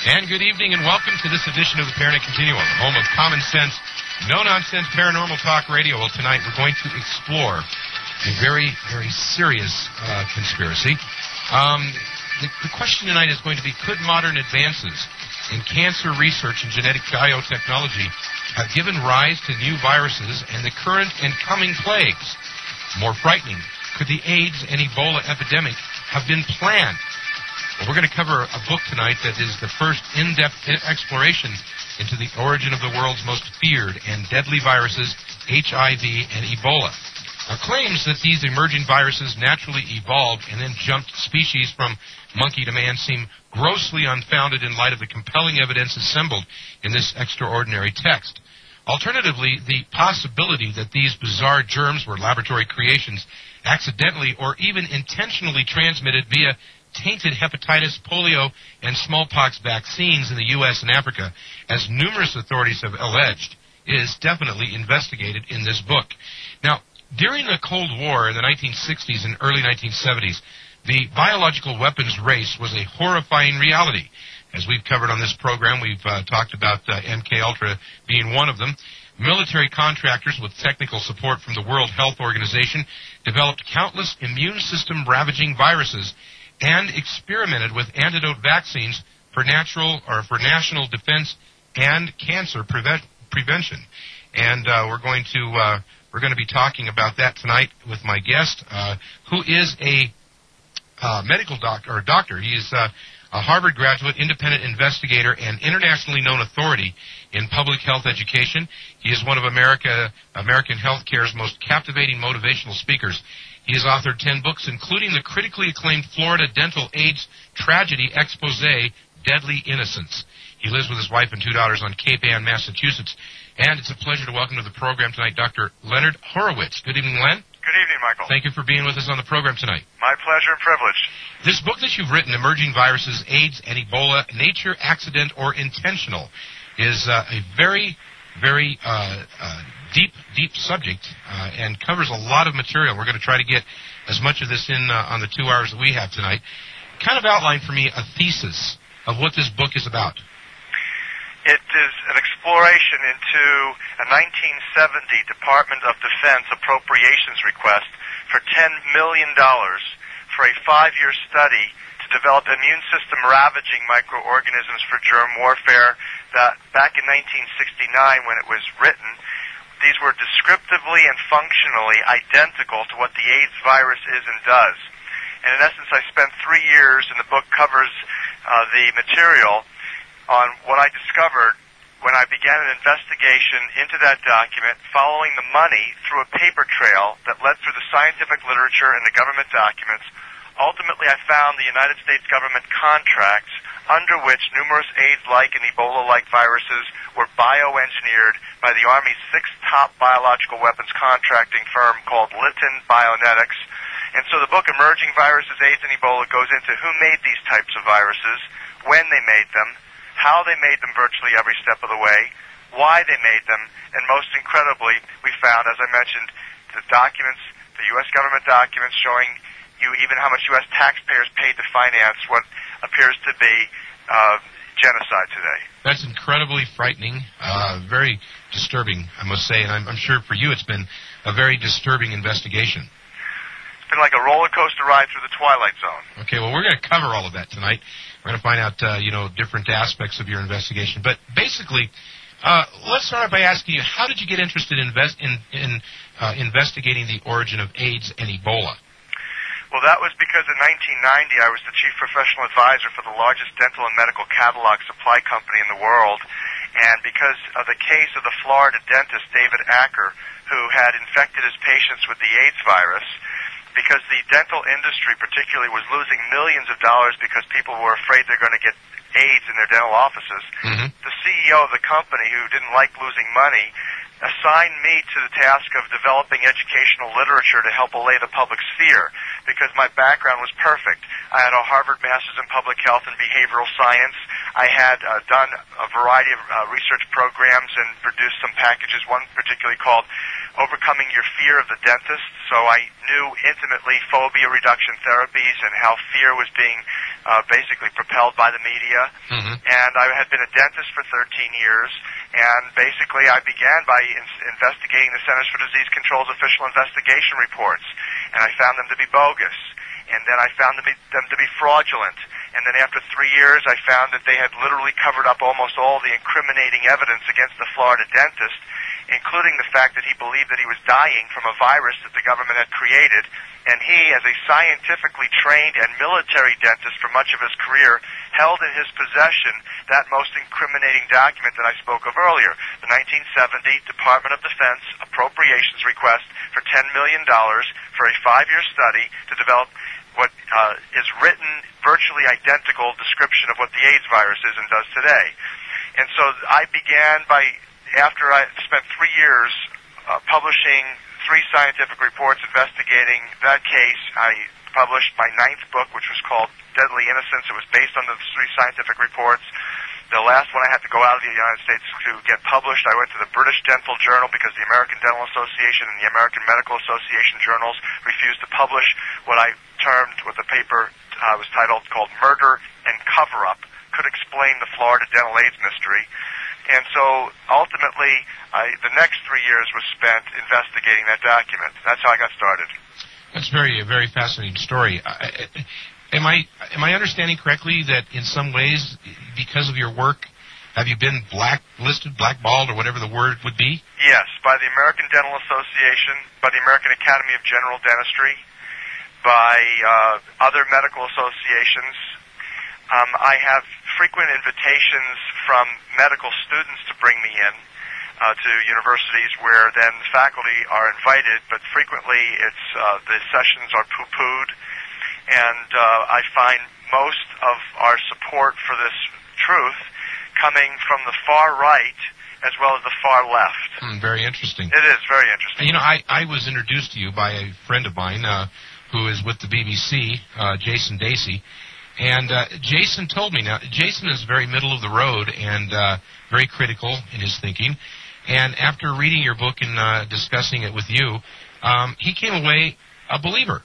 And good evening and welcome to this edition of the Paranet Continuum, home of common sense, no nonsense paranormal talk radio. Well, tonight we're going to explore a very, very serious uh, conspiracy. Um, the, the question tonight is going to be could modern advances in cancer research and genetic biotechnology have given rise to new viruses and the current and coming plagues? More frightening, could the AIDS and Ebola epidemic have been planned? We're going to cover a book tonight that is the first in-depth exploration into the origin of the world's most feared and deadly viruses, HIV and Ebola. Now, claims that these emerging viruses naturally evolved and then jumped species from monkey to man seem grossly unfounded in light of the compelling evidence assembled in this extraordinary text. Alternatively, the possibility that these bizarre germs were laboratory creations accidentally or even intentionally transmitted via tainted hepatitis, polio, and smallpox vaccines in the U.S. and Africa, as numerous authorities have alleged, is definitely investigated in this book. Now, during the Cold War in the 1960s and early 1970s, the biological weapons race was a horrifying reality. As we've covered on this program, we've uh, talked about uh, MK Ultra being one of them. Military contractors with technical support from the World Health Organization developed countless immune system ravaging viruses and experimented with antidote vaccines for natural or for national defense and cancer prevent, prevention. And uh, we're going to uh, we're going to be talking about that tonight with my guest, uh, who is a uh, medical doctor or doctor. He is uh, a Harvard graduate, independent investigator, and internationally known authority in public health education. He is one of America American healthcare's most captivating motivational speakers. He has authored 10 books, including the critically acclaimed Florida Dental AIDS Tragedy Expose, Deadly Innocence. He lives with his wife and two daughters on Cape Ann, Massachusetts. And it's a pleasure to welcome to the program tonight Dr. Leonard Horowitz. Good evening, Len. Good evening, Michael. Thank you for being with us on the program tonight. My pleasure and privilege. This book that you've written, Emerging Viruses, AIDS, and Ebola, Nature, Accident, or Intentional, is uh, a very, very uh, uh, deep, deep subject uh, and covers a lot of material. We're going to try to get as much of this in uh, on the two hours that we have tonight. Kind of outline for me a thesis of what this book is about. It is an exploration into a 1970 Department of Defense appropriations request for $10 million for a five-year study to develop immune system ravaging microorganisms for germ warfare that back in 1969 when it was written these were descriptively and functionally identical to what the AIDS virus is and does. And in essence, I spent three years, and the book covers uh, the material on what I discovered when I began an investigation into that document, following the money through a paper trail that led through the scientific literature and the government documents. Ultimately, I found the United States government contracts under which numerous AIDS-like and Ebola-like viruses were bioengineered by the Army's sixth top biological weapons contracting firm called Litton Bionetics. And so the book Emerging Viruses, AIDS, and Ebola goes into who made these types of viruses, when they made them, how they made them virtually every step of the way, why they made them, and most incredibly, we found, as I mentioned, the documents, the U.S. government documents showing you even how much U.S. taxpayers paid to finance what appears to be uh, genocide today. That's incredibly frightening, uh, very disturbing, I must say, and I'm, I'm sure for you it's been a very disturbing investigation. It's been like a roller coaster ride through the twilight zone. Okay, well, we're going to cover all of that tonight. We're going to find out, uh, you know, different aspects of your investigation. But basically, uh, let's start by asking you, how did you get interested in, invest, in, in uh, investigating the origin of AIDS and Ebola? Well, that was because in 1990 I was the chief professional advisor for the largest dental and medical catalog supply company in the world. And because of the case of the Florida dentist David Acer, who had infected his patients with the AIDS virus, because the dental industry particularly was losing millions of dollars because people were afraid they're going to get AIDS in their dental offices, mm-hmm. the CEO of the company, who didn't like losing money, assigned me to the task of developing educational literature to help allay the public's fear because my background was perfect. I had a Harvard Master's in Public Health and Behavioral Science. I had uh, done a variety of uh, research programs and produced some packages, one particularly called overcoming your fear of the dentist. So I knew intimately phobia reduction therapies and how fear was being uh, basically propelled by the media. Mhm. And I had been a dentist for 13 years. And basically, I began by in- investigating the Centers for Disease Control's official investigation reports, and I found them to be bogus. And then I found them, be, them to be fraudulent. And then after three years, I found that they had literally covered up almost all the incriminating evidence against the Florida dentist, including the fact that he believed that he was dying from a virus that the government had created. And he, as a scientifically trained and military dentist for much of his career, held in his possession that most incriminating document that I spoke of earlier, the 1970 Department of Defense appropriations request for $10 million for a five-year study to develop what uh, is written virtually identical description of what the AIDS virus is and does today. And so I began by, after I spent three years uh, publishing three scientific reports investigating that case, I published my ninth book, which was called Deadly Innocence. It was based on the three scientific reports. The last one I had to go out of the United States to get published. I went to the British Dental Journal because the American Dental Association and the American Medical Association journals refused to publish what I termed, what the paper uh, was titled, called Murder and Cover Up, could explain the Florida dental AIDS mystery. And so ultimately, I, the next three years was spent investigating that document. That's how I got started. That's very a very fascinating story. I, am I am I understanding correctly that in some ways, because of your work, have you been blacklisted, blackballed, or whatever the word would be? Yes, by the American Dental Association, by the American Academy of General Dentistry, by uh, other medical associations. Um, I have frequent invitations from medical students to bring me in uh, to universities where then the faculty are invited, but frequently it's uh, the sessions are poo-pooed, and uh, I find most of our support for this truth coming from the far right as well as the far left. Hmm, very interesting. It is very interesting. You know, I, I was introduced to you by a friend of mine uh, who is with the BBC, uh, Jason Dacey. And uh, Jason told me now, Jason is very middle of the road and uh, very critical in his thinking. And after reading your book and uh, discussing it with you, um, he came away a believer.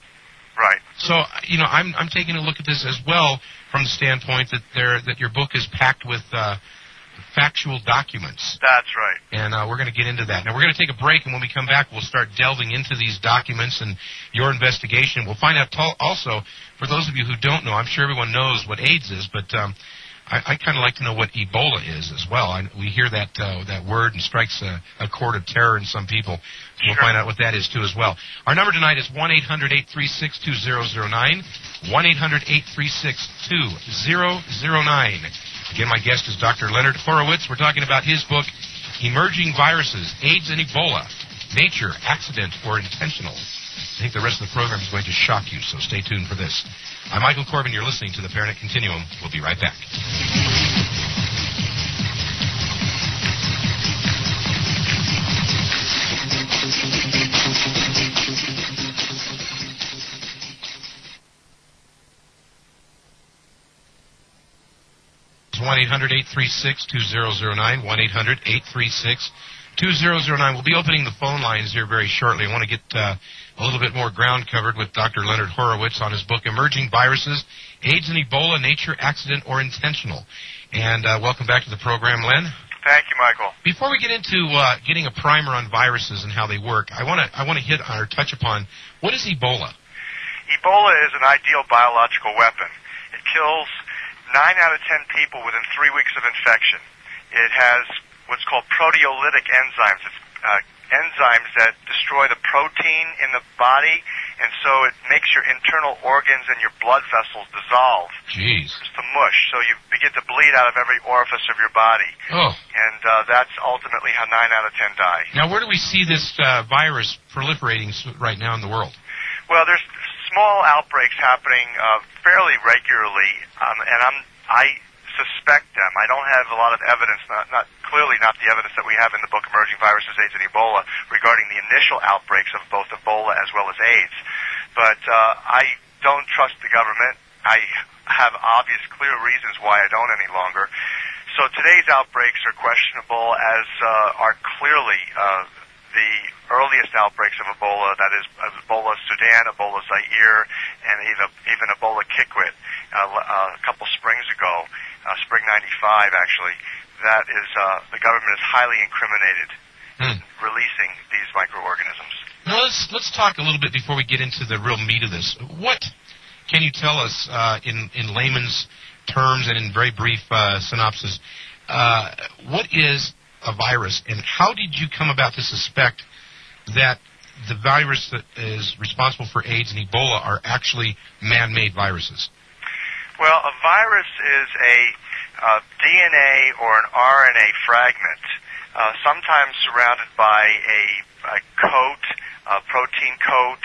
Right. So, you know, I'm, I'm taking a look at this as well from the standpoint that there that your book is packed with uh, factual documents. That's right. And uh, we're going to get into that. Now, we're going to take a break, and when we come back, we'll start delving into these documents and your investigation. We'll find out to- also, for those of you who don't know, I'm sure everyone knows what AIDS is, but um, I, I kind of like to know what Ebola is as well. I, we hear that uh, that word and strikes a, a chord of terror in some people. We'll Sure. find out what that is too as well. Our number tonight is one eight hundred eight three six two zero zero nine. One eight hundred eight three six two zero zero nine. Again, my guest is Dr. Leonard Horowitz. We're talking about his book, Emerging Viruses, AIDS and Ebola, Nature, Accident, or Intentional. I think the rest of the program is going to shock you, so stay tuned for this. I'm Michael Corbin. You're listening to the Paranet Continuum. We'll be right back. It's 1-800-836-2009, 1-800-836-2009. We'll be opening the phone lines here very shortly. I want to get uh, a little bit more ground covered with Dr. Leonard Horowitz on his book, Emerging Viruses, AIDS and Ebola, Nature, Accident, or Intentional. And uh, welcome back to the program, Len. Thank you, Michael. Before we get into uh, getting a primer on viruses and how they work, I want to I want to hit on or touch upon what is Ebola. Ebola is an ideal biological weapon. It kills nine out of ten people within three weeks of infection. It has what's called proteolytic enzymes. It's uh, enzymes that destroy the protein in the body, and so it makes your internal organs and your blood vessels dissolve Jeez. It's to mush. So you begin to bleed out of every orifice of your body, Oh. and uh, that's ultimately how nine out of ten die. Now, where do we see this uh, virus proliferating right now in the world? Well, there's small outbreaks happening uh, fairly regularly, um, and I'm I suspect them. I don't have a lot of evidence, not, not clearly not the evidence that we have in the book Emerging Viruses, AIDS, and Ebola regarding the initial outbreaks of both Ebola as well as AIDS. But uh, I don't trust the government. I have obvious, clear reasons why I don't any longer. So today's outbreaks are questionable, as uh, are clearly uh, the earliest outbreaks of Ebola, that is Ebola Sudan, Ebola Zaire, and even, even Ebola Kikwit uh, uh, a couple springs ago, uh, spring 95 actually, that is, uh, the government is highly incriminated hmm. releasing these microorganisms. Now let's, let's talk a little bit before we get into the real meat of this. What can you tell us uh, in, in layman's terms and in very brief uh, synopsis, uh, what is a virus, and how did you come about to suspect that the virus that is responsible for AIDS and Ebola are actually man-made viruses? Well, a virus is a DNA or an RNA fragment, uh, sometimes surrounded by a, a coat, a protein coat,